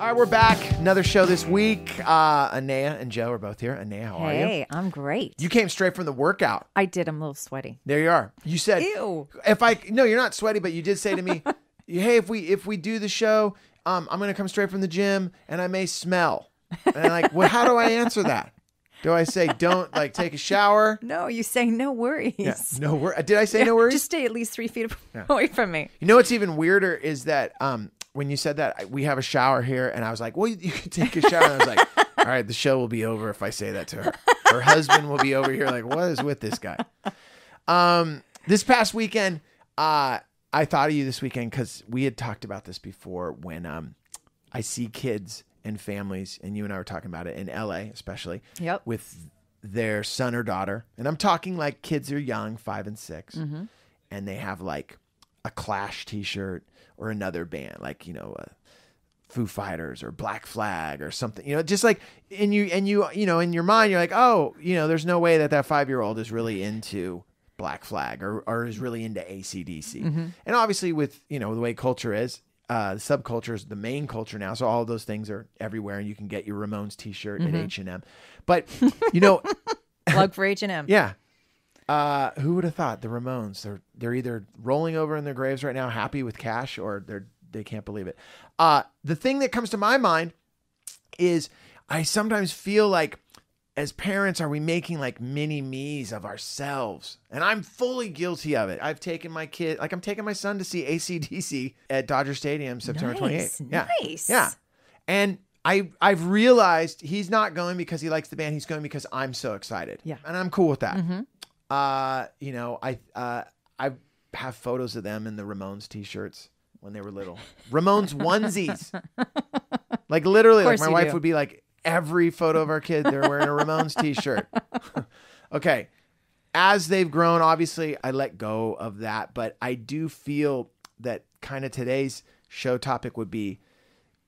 All right, we're back. Another show this week. Uh, Anea and Joe are both here. Anea, how are you? Hey, I'm great. You came straight from the workout. I did. I'm a little sweaty. There you are. You said, Ew. if I no, you're not sweaty, but you did say to me, "Hey, if we if we do the show, um, I'm gonna come straight from the gym, and I may smell." And I'm like, well, how do I answer that? Do I say don't like take a shower? No, you say no worries. Yeah, no wor- Did I say no worries? Just stay at least three feet away from me. You know what's even weirder is that um, when you said that we have a shower here, and I was like, "Well, you, you can take a shower." And I was like, "All right, the show will be over if I say that to her. Her husband will be over here like, what is with this guy?" Um, this past weekend, uh, I thought of you this weekend because we had talked about this before. When um, I see kids and families, and you and I were talking about it in LA, especially, Yep. with their son or daughter, and I'm talking like kids are young, five and 6 and they have like a Clash T-shirt or another band, like you know, uh, Foo Fighters or Black Flag or something. You know, just like and you and you you know in your mind you're like, oh, you know, there's no way that that five year old is really into Black Flag or or is really into ACDC. And obviously, with you know the way culture is. Uh, the subculture is the main culture now, so all of those things are everywhere, and you can get your Ramones T-shirt at H and M. But you know, Plug for H and M. yeah. Uh, who would have thought the Ramones? They're they're either rolling over in their graves right now, happy with cash, or they're they can't believe it. Uh, the thing that comes to my mind is I sometimes feel like as parents, are we making like mini me's of ourselves? And I'm fully guilty of it. I've taken my kid, like I'm taking my son to see ACDC at Dodger Stadium September Nice, 28th. Yeah. nice. Yeah. And I I've realized he's not going because he likes the band. He's going because I'm so excited. Yeah. Mm-hmm. And I'm cool with that. Uh, you know, I uh I have photos of them in the Ramones t-shirts when they were little. Ramones onesies. like literally, like my wife do. would be like every photo of our kid, they're wearing a Ramones t-shirt. okay. As they've grown, obviously I let go of that, but I do feel that kind of today's show topic would be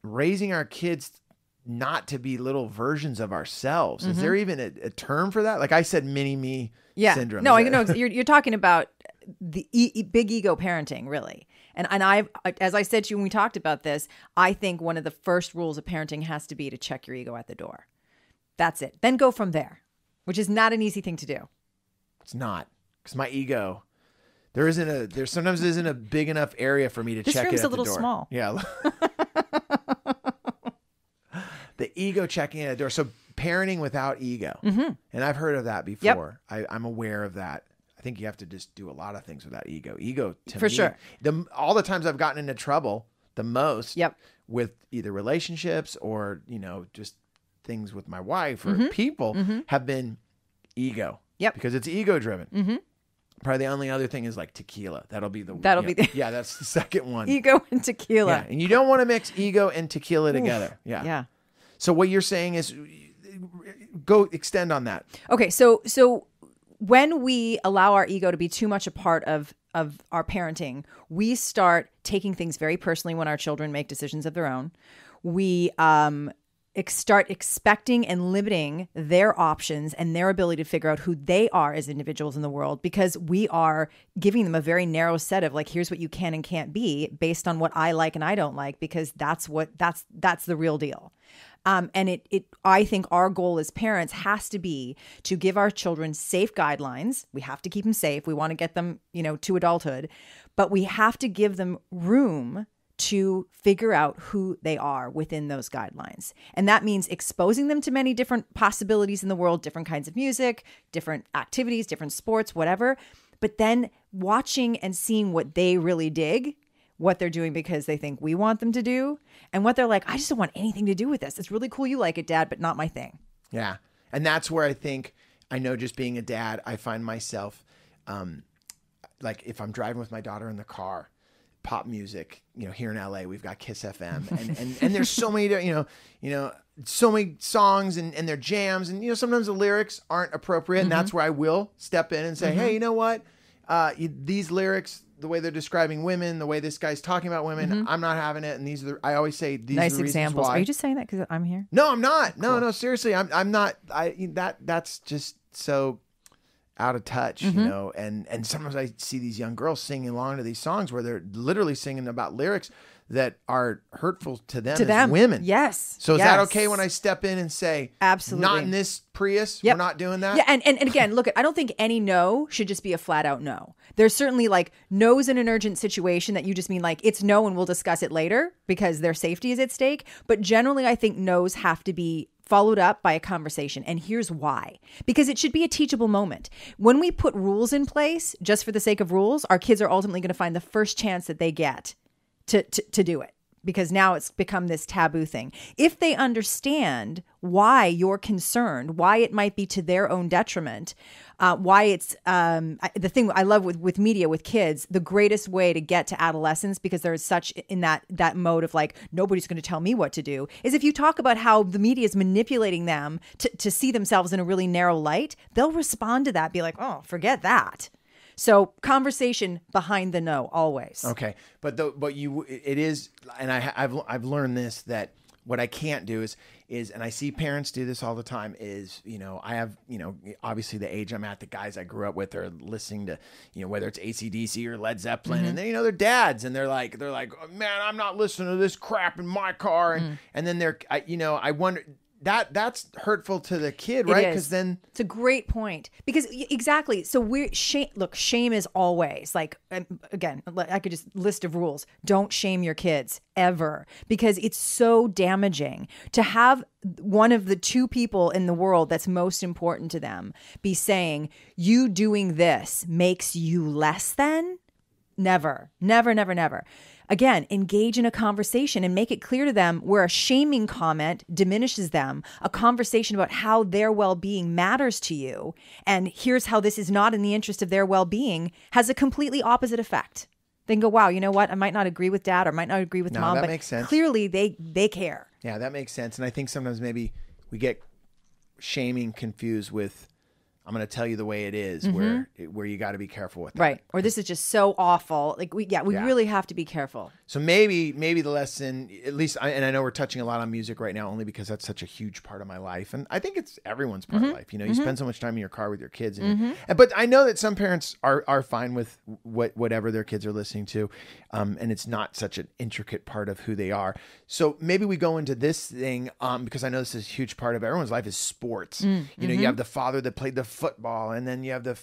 raising our kids not to be little versions of ourselves. Is there even a, a term for that? Like I said, mini me Mm-hmm. Yeah. syndrome. No, I know you're you're talking about the e- big ego parenting, really. And and I've as I said to you when we talked about this, I think one of the first rules of parenting has to be to check your ego at the door. That's it. Then go from there, which is not an easy thing to do. It's not because my ego. There isn't a there sometimes isn't a big enough area for me to This check room's it a at the little small. Yeah. the ego checking at the door. So parenting without ego, mm-hmm. and I've heard of that before. I, I'm aware of that. I think you have to just do a lot of things without ego. Ego to For me, sure. The all the times I've gotten into trouble, the most. Yep. With either relationships or you know just things with my wife or Mm-hmm. people have been ego. Yep. Because it's ego driven. Mm-hmm. Probably the only other thing is like tequila. That'll be the That'll be the- yeah. That's the second one. Ego and tequila. Yeah, and you don't want to mix ego and tequila together. Yeah. Yeah. So what you're saying is, go extend on that. Okay, so so when we allow our ego to be too much a part of of our parenting, we start taking things very personally when our children make decisions of their own. We um ex- start expecting and limiting their options and their ability to figure out who they are as individuals in the world because we are giving them a very narrow set of like here's what you can and can't be based on what I like and I don't like because that's what that's that's the real deal. Um, and it, it, I think our goal as parents has to be to give our children safe guidelines. We have to keep them safe. We want to get them, you know, to adulthood, but we have to give them room to figure out who they are within those guidelines. And that means exposing them to many different possibilities in the world, different kinds of music, different activities, different sports, whatever. But then watching and seeing what they really dig what they're doing because they think we want them to do. And what they're like i just don't want anything to do with this. It's really cool you like it dad but not my thing. Yeah. And that's where I think I know just being a dad, I find myself um like if I'm driving with my daughter in the car, pop music, you know, here in LA, we've got Kiss FM and and, and there's so many you know, you know, so many songs and, and their jams. And you know sometimes the lyrics aren't appropriate and that's where I will step in and say, "Hey, you know what? Uh you, these lyrics the way they're describing women, the way this guy's talking about women, I'm not having it. And these are the, I always say these are nice the examples why. are you just saying that because i'm here No, I'm not. No, no, seriously, I'm I'm not. I that that's just so out of touch, Mm-hmm. you know. And and sometimes I see these young girls singing along to these songs where they're literally singing about lyrics that are hurtful to them to as them. women. Yes. So is that okay when I step in and say, Absolutely. not in this Prius? Yep. We're not doing that? Yeah, and, and, and again, look, I don't think any no should just be a flat out no. There's certainly like no's in an urgent situation that you just mean like it's no and we'll discuss it later because their safety is at stake. But generally, I think no's have to be followed up by a conversation. And here's why because it should be a teachable moment. When we put rules in place just for the sake of rules, our kids are ultimately going to find the first chance that they get to, to, to do it because now it's become this taboo thing. If they understand why you're concerned, why it might be to their own detriment, uh, why it's um, I, the thing I love with with media with kids, the greatest way to get to adolescence because they're such in that that mode of like nobody's going to tell me what to do is if you talk about how the media is manipulating them to to see themselves in a really narrow light, they'll respond to that, be like, oh, forget that. So conversation behind the no always. Okay, but the, but you it is, and I I've I've learned this that what I can't do is is and I see parents do this all the time is you know I have you know obviously the age I'm at the guys I grew up with are listening to you know whether it's ACDC or Led Zeppelin and mm-hmm. then you know they're dads and they're like they're like oh, man I'm not listening to this crap in my car and mm. and then they're I, you know I wonder that that's hurtful to the kid right because then It's a great point because exactly. So we're shame. Look, shame is always like again. I could just list of rules. Don't shame your kids ever because it's so damaging to have one of the two people in the world that's most important to them be saying you doing this makes you less than. Never, never, never, never. Again, engage in a conversation and make it clear to them where a shaming comment diminishes them, a conversation about how their well being matters to you, and here's how this is not in the interest of their well being, has a completely opposite effect. Then go, wow, you know what? I might not agree with dad or might not agree with No, mom, that but makes sense. clearly they they care. Yeah, that makes sense. And I think sometimes maybe we get shaming confused with I'm going to tell you the way it is, where where you got to be careful with that. Mm-hmm. Right. Or this is just so awful. Like we yeah, we Yeah. really have to be careful. So maybe maybe the lesson, at least, I, and I know we're touching a lot on music right now, only because that's such a huge part of my life, and I think it's everyone's part Mm-hmm. of life. You know, you spend so much time in your car with your kids, and, and- but I know that some parents are are fine with what whatever their kids are listening to, um, and it's not such an intricate part of who they are. So maybe we go into this thing um, because I know this is a huge part of everyone's life is sports. Mm, You know, you mm-hmm. have the father that played the football, and then you have the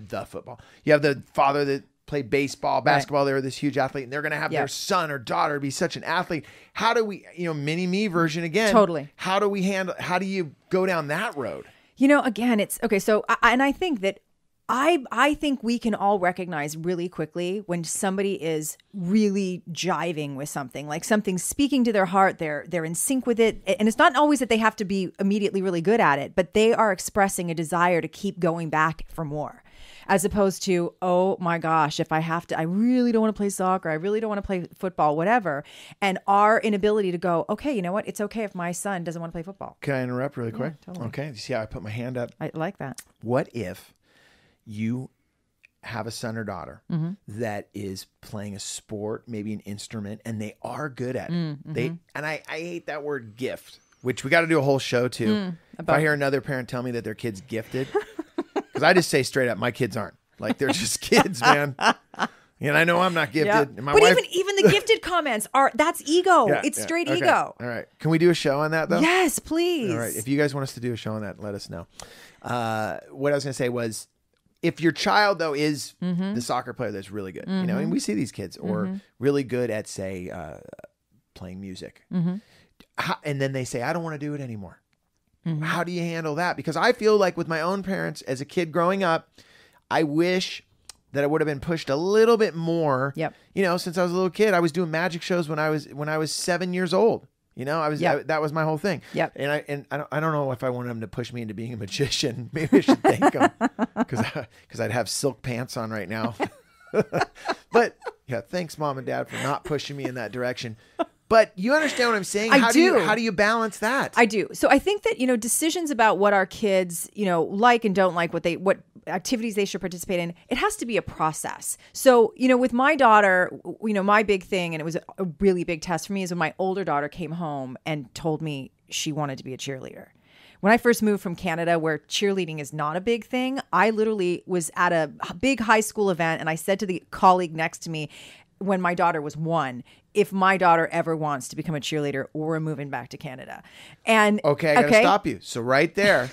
the football. You have the father that played baseball, basketball. They were this huge athlete, and they're going to have Yeah. their son or daughter be such an athlete. How do we, you know, mini me version again? Totally. How do we handle? How do you go down that road? You know, again, it's okay. So, I, and I think that I I think we can all recognize really quickly when somebody is really jiving with something, like something speaking to their heart. They're they're in sync with it, and it's not always that they have to be immediately really good at it, but they are expressing a desire to keep going back for more. As opposed to, oh my gosh, if I have to, I really don't want to play soccer. I really don't want to play football, whatever. And our inability to go, okay, you know what? It's okay if my son doesn't want to play football. Can I interrupt really quick? totally. Okay. You see how I put my hand up? I like that. What if you have a son or daughter Mm-hmm. that is playing a sport, maybe an instrument, and they are good at it? Mm-hmm. They and I, I hate that word gift, which we got to do a whole show too. Mm, if I hear another parent tell me that their kid's gifted, because I just say straight up, my kids aren't. Like they're just kids, man. And I know I'm not gifted. And my but wife, even even the gifted comments are that's ego. Yeah, it's yeah, straight okay. ego. All right. Can we do a show on that though? Yes, please. All right. If you guys want us to do a show on that, let us know. Uh, what I was going to say was if your child, though, is Mm-hmm. the soccer player that's really good, you know, and we see these kids, or really good at, say, uh, playing music, Mm-hmm. how, and then they say, I don't want to do it anymore. Mm-hmm. How do you handle that? Because I feel like with my own parents as a kid growing up, I wish that I would have been pushed a little bit more. Yep. You know, since I was a little kid, I was doing magic shows when I was when I was seven years old. You know, I was Yep. I- that was my whole thing. Yep. And I and I don't, I don't know if I wanted him to push me into being a magician. Maybe I should thank him because because I'd have silk pants on right now. but yeah, thanks mom and dad for not pushing me in that direction. But you understand what I'm saying? I how do. you how do you balance that? I do. So I think that you know decisions about what our kids you know like and don't like, what they what activities they should participate in. It has to be a process. So you know, with my daughter, you know, my big thing, and it was a a really big test for me, is when my older daughter came home and told me she wanted to be a cheerleader. When I first moved from Canada, where cheerleading is not a big thing, I literally was at a big high school event and I said to the colleague next to me, when my daughter was one, if my daughter ever wants to become a cheerleader, we're moving back to Canada. And Okay, I gotta stop you. So right there,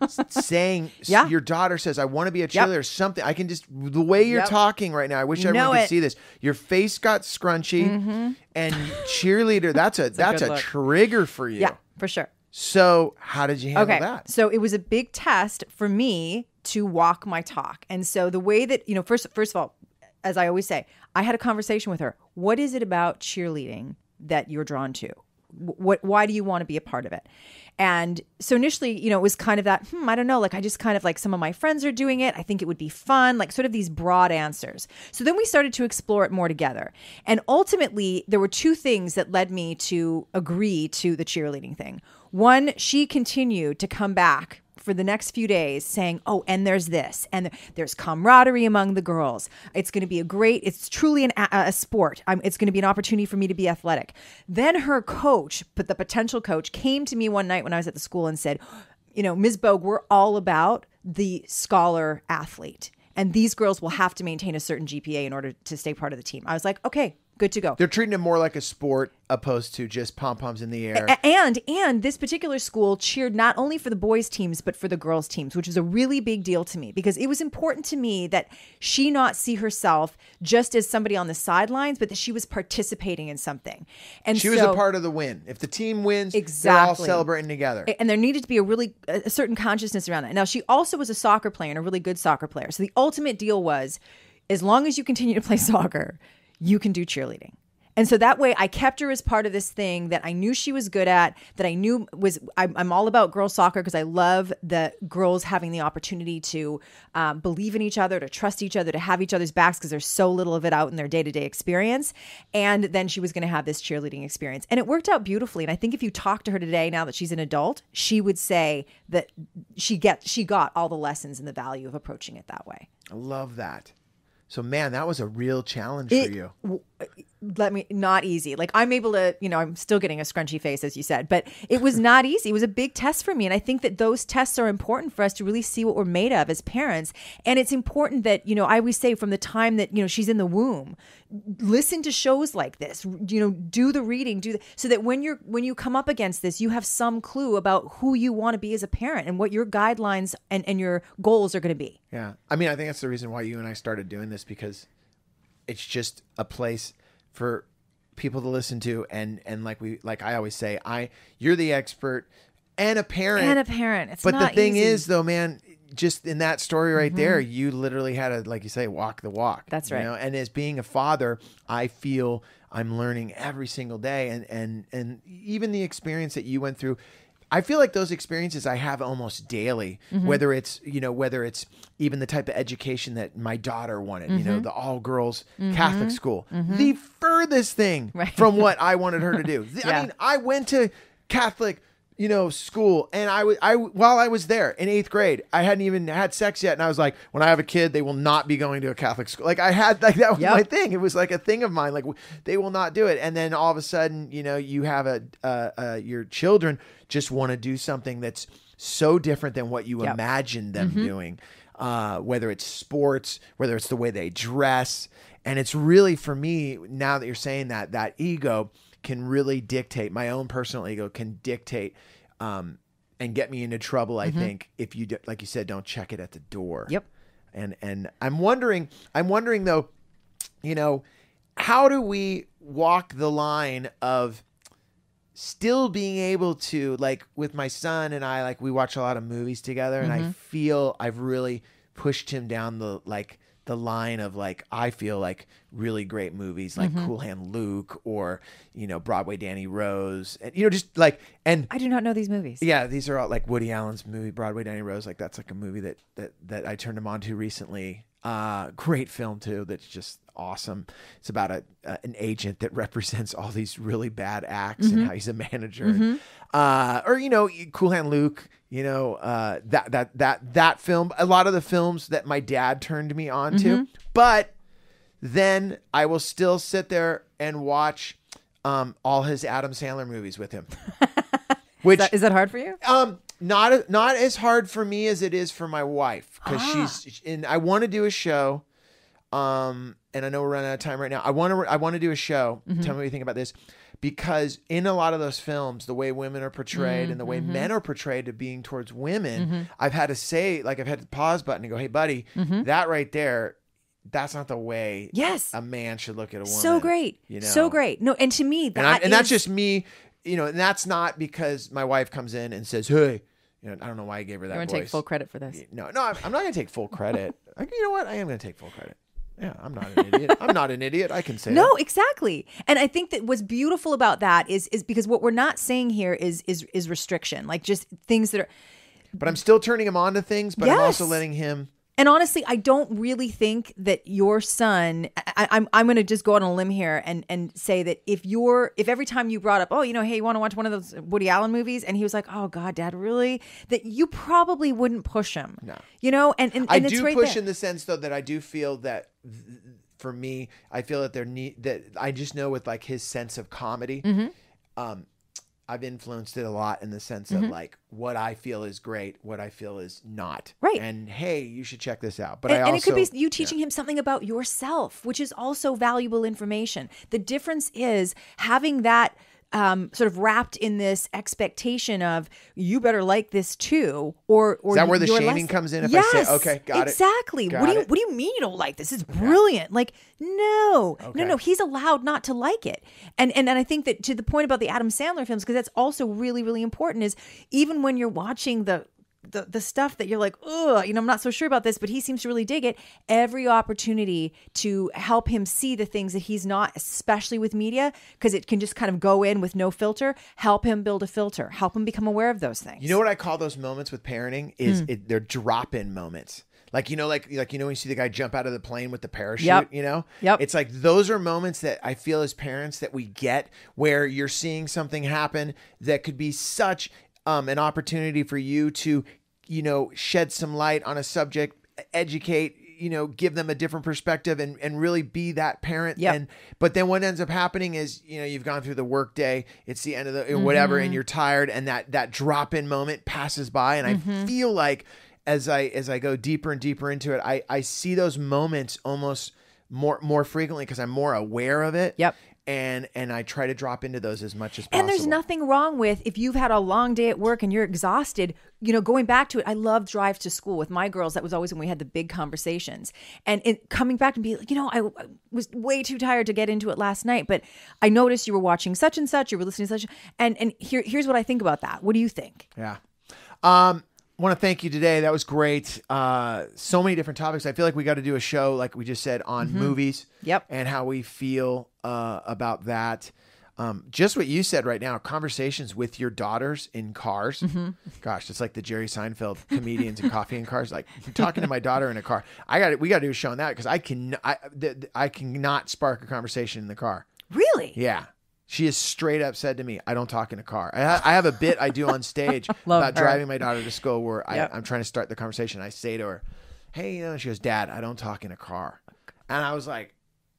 saying Yeah. your daughter says, "I want to be a cheerleader." Something I can just the way you're Yep. talking right now. I wish You everyone could it. Mm-hmm. see this. Your face got scrunchy, and cheerleader. That's a that's good a look. trigger for you. Yeah, for sure. So how did you handle Okay. that? So it was a big test for me to walk my talk. And so the way that, you know, first first of all, as I always say, I had a conversation with her. What is it about cheerleading that you're drawn to? What why do you want to be a part of it? And so initially, you know, it was kind of that, hmm, I don't know, like I just kind of like some of my friends are doing it. I think it would be fun, like sort of these broad answers. So then we started to explore it more together. And ultimately, there were two things that led me to agree to the cheerleading thing. One, she continued to come back for the next few days saying, "Oh, and there's this, and there's camaraderie among the girls. It's going to be a great. It's truly an, a, a sport. I'm, it's going to be an opportunity for me to be athletic." Then her coach, but the potential coach, came to me one night when I was at the school and said, "You know, Ms. Bogue, we're all about the scholar athlete." And these girls will have to maintain a certain GPA in order to stay part of the team. I was like, okay, good to go. They're treating it more like a sport opposed to just pom poms in the air. A- and and this particular school cheered not only for the boys teams but for the girls teams which was a really big deal to me because it was important to me that she not see herself just as somebody on the sidelines but that she was participating in something and she was a part of the win. If the team wins, they're all Exactly. celebrating together. and there needed to be a really a certain consciousness around that. Now she also was a soccer player and a really good soccer player. So the ultimate deal was as long as you continue to play soccer, you can do cheerleading. And so that way I kept her as part of this thing that I knew she was good at, that I knew was, I'm, I'm all about girls soccer because I love the girls having the opportunity to um, believe in each other, to trust each other, to have each other's backs because there's so little of it out in their day to day experience. And then she was going to have this cheerleading experience. And it worked out beautifully. And I think if you talk to her today, now that she's an adult, she would say that she get she got all the lessons and the value of approaching it that way. I love that. So man, that was a real challenge It- for you. Let me not easy. Like i'm able to you know i'm still getting a scrunchy face as you said but it was not easy. It was a big test for me. And i think that those tests are important for us to really see what we're made of as parents. And it's important that you know i always say from the time that you know she's in the womb listen to shows like this you know do the reading do the, so that when you're when you come up against this you have some clue about who you want to be as a parent and what your guidelines and, and your goals are going to be. Yeah. I mean, I think that's the reason why you and I started doing this because it's just a place for people to listen to and and like we like I always say, I you're the expert and a parent. and a parent it's but the thing easy. Mm-hmm. is though, man, just in that story right there, you literally had to like you say walk the walk. That's you right. know? And as being a father, I feel I'm learning every single day and and and even the experience that you went through I feel like those experiences I have almost daily, Mm-hmm. whether it's you know whether it's even the type of education that my daughter wanted, you Mm-hmm. know, the all girls Catholic school, the furthest thing Right. from what I wanted her to do. The- I mean, I went to Catholic, you know, school, and I was I while I was there in eighth grade, I hadn't even had sex yet, and I was like, when I have a kid, they will not be going to a Catholic school. Like I had like that was Yep. my thing. It was like a thing of mine. Like w- they will not do it, and then all of a sudden, you know, you have a uh, uh, your children just want to do something that's so different than what you Yep. imagined them doing. Uh, whether it's sports, whether it's the way they dress, and it's really for me now that you're saying that that ego can really dictate my own personal ego can dictate um, and get me into trouble. I think if you do, like you said, don't check it at the door. Yep. And and I'm wondering, I'm wondering though, you know, how do we walk the line of still being able to like with my son and I like we watch a lot of movies together and I feel I've really pushed him down the like the line of like I feel like really great movies like Cool Hand Luke or you know Broadway Danny Rose and you know just like and i do not know these movies yeah, these are all like Woody Allen's movie, Broadway Danny Rose. Like that's like a movie that that that I turned him on to recently. Uh, great film too. That's just awesome. It's about a uh, an agent that represents all these really bad acts and how he's a manager. Uh, or you know, Cool Hand Luke. You know, uh, that that that that film. A lot of the films that my dad turned me on to, but then I will still sit there and watch um, all his Adam Sandler movies with him. Which Is that- is that hard for you um, not not as hard for me as it is for my wife because Ah. she's and I want to do a show, um, and I know we're running out of time right now. I want to I want to do a show. Mm-hmm. Tell me what you think about this. Because in a lot of those films, the way women are portrayed and the way Mm-hmm. men are portrayed to being towards women, I've had to say, like, I've had to pause button and go, "Hey, buddy, that right there, that's not the way Mm-hmm. Yes. a man should look at a woman." so great. you know? So great. No, and to me, that and, I, and that's is- just me, you know, and that's not because my wife comes in and says, "Hey," you know, I don't know why I gave her that I'm voice. gonna take full credit for this. No, no, I'm, I'm not going to take full credit. I, you know what? I am going to take full credit. Yeah, I'm not an idiot. I'm not an idiot. I can say No, that. exactly. And I think that what's beautiful about that is is because what we're not saying here is is is restriction, like just things that are But I'm still turning him on to things, but I'm also letting him. And honestly, I don't really think that your son. I, I'm I'm going to just go on a limb here and and say that if you're if every time you brought up, oh, you know, hey, you want to watch one of those Woody Allen movies, and he was like, oh God, Dad, really? That you probably wouldn't push him. No, you know, and and, I it's do right push there. in the sense though that I do feel that th- for me, I feel that there need that I just know with like his sense of comedy. Mm-hmm. Um, I've influenced it a lot in the sense Mm-hmm. of like what I feel is great, what I feel is not. Right. And hey, you should check this out. But and, I and it could be you teaching him something about yourself, which is also valuable information. The difference is having that um, sort of wrapped in this expectation of you better like this too, or or Is that where the shaming less- comes in if I yes, say, "Okay, got it, exactly. what do you it." what do you mean you don't like this? It's brilliant. Like no, no, no. He's allowed not to like it, and and and I think that to the point about the Adam Sandler films because that's also really really important is even when you're watching the the, the stuff that you're like, oh, you know, I'm not so sure about this, but he seems to really dig it. Every opportunity to help him see the things that he's not, especially with media, because it can just kind of go in with no filter. Help him build a filter. Help him become aware of those things. You know what I call those moments with parenting is hmm. it, they're drop in moments. Like you know, like like you know when you see the guy jump out of the plane with the parachute. Yep. You know, Yep. It's like those are moments that I feel as parents that we get where you're seeing something happen that could be such um, an opportunity for you to, you know, shed some light on a subject, educate, you know, give them a different perspective, and and really be that parent. Yep. And but then what ends up happening is you know you've gone through the work day, it's the end of the whatever, Mm-hmm. and you're tired, and that that drop in moment passes by, and Mm-hmm. I feel like as I as I go deeper and deeper into it, I I see those moments almost more more frequently because I'm more aware of it. Yep. And and I try to drop into those as much as possible. And there's nothing wrong with if you've had a long day at work and you're exhausted, you know, going back to it. I love drive to school with my girls. That was always when we had the big conversations. And it, coming back and be like, you know, I, I was way too tired to get into it last night, but I noticed you were watching such and such, you were listening to such, and and here here's what I think about that. What do you think? Yeah. Um, want to thank you today. That was great. Uh, so many different topics. I feel like we got to do a show, like we just said, on movies. Mm-hmm. Yep. And how we feel uh, about that. Um, just what you said right now, conversations with your daughters in cars. Mm-hmm. Gosh, it's like the Jerry Seinfeld comedians and coffee in cars. Like talking to my daughter in a car. I got We got to do a show on that because I can. I th- I cannot spark a conversation in the car. Really? Yeah. She has straight up said to me, I don't talk in a car. I, ha- I have a bit I do on stage about her. driving my daughter to school where Yep. I, I'm trying to start the conversation. I say to her, Hey, you know, she goes, Dad, I don't talk in a car. And I was like,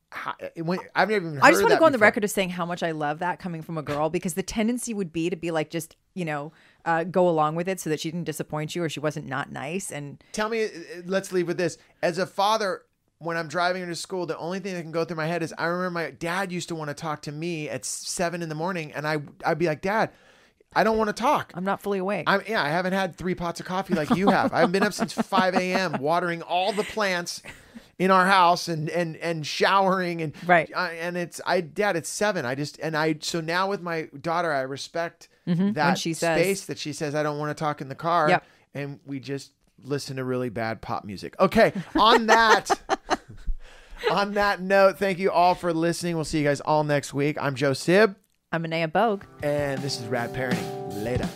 how, went, I've never even heard I just want to go on the record of saying how much I love that coming from a girl because the tendency would be to be like just you know uh, go along with it so that she didn't disappoint you or she wasn't not nice and Tell me, uh, let's leave with this. As a father, when I'm driving her to school, the only thing that can go through my head is I remember my dad used to want to talk to me at seven in the morning, and I, I'd be like, Dad, I don't want to talk. I'm not fully awake. I'm yeah, I haven't had three pots of coffee like you have. I haven't been up since five a.m. watering all the plants in our house and and and showering and Right. I, and it's I dad it's seven. I just and I so now with my daughter I respect mm-hmm, that she says- space that she says I don't want to talk in the car. Yep. And we just listen to really bad pop music. Okay, on that. On that note, thank you all for listening. We'll see you guys all next week. I'm Joe Sib, I'm Anea Bogue. and this is Rad Parenting. Later.